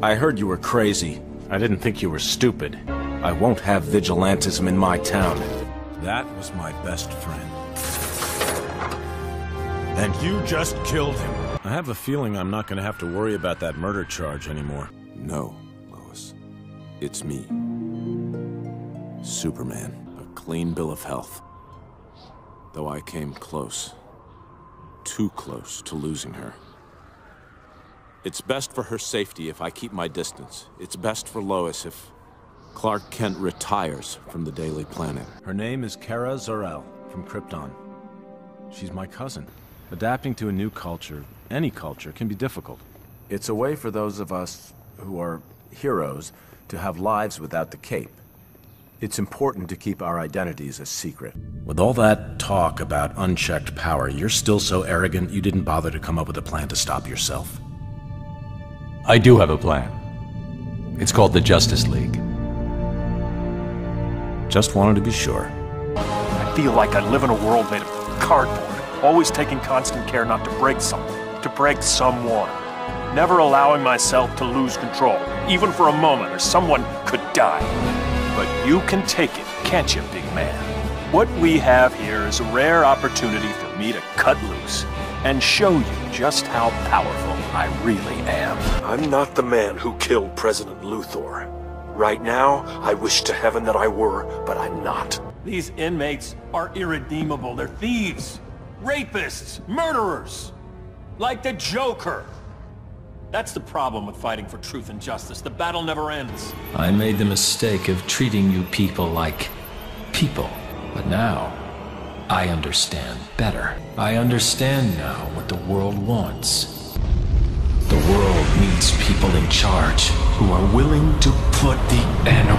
I heard you were crazy. I didn't think you were stupid. I won't have vigilantism in my town. That was my best friend. And you just killed him. I have a feeling I'm not gonna have to worry about that murder charge anymore. No, Lois. It's me. Superman. A clean bill of health. Though I came close. Too close to losing her. It's best for her safety if I keep my distance. It's best for Lois if Clark Kent retires from the Daily Planet. Her name is Kara Zor-El from Krypton. She's my cousin. Adapting to a new culture, any culture, can be difficult. It's a way for those of us who are heroes to have lives without the cape. It's important to keep our identities a secret. With all that talk about unchecked power, you're still so arrogant you didn't bother to come up with a plan to stop yourself. I do have a plan. It's called the Justice League. Just wanted to be sure. I feel like I live in a world made of cardboard, always taking constant care not to break something, to break someone. Never allowing myself to lose control, even for a moment, or someone could die. But you can take it, can't you, big man? What we have here is a rare opportunity for me to cut loose and show you just how powerful I really am. I'm not the man who killed President Luthor. Right now, I wish to heaven that I were, but I'm not. These inmates are irredeemable. They're thieves, rapists, murderers. Like the Joker. That's the problem with fighting for truth and justice. The battle never ends. I made the mistake of treating you people like people. But now, I understand better. I understand now what the world wants. The world needs people in charge who are willing to put the end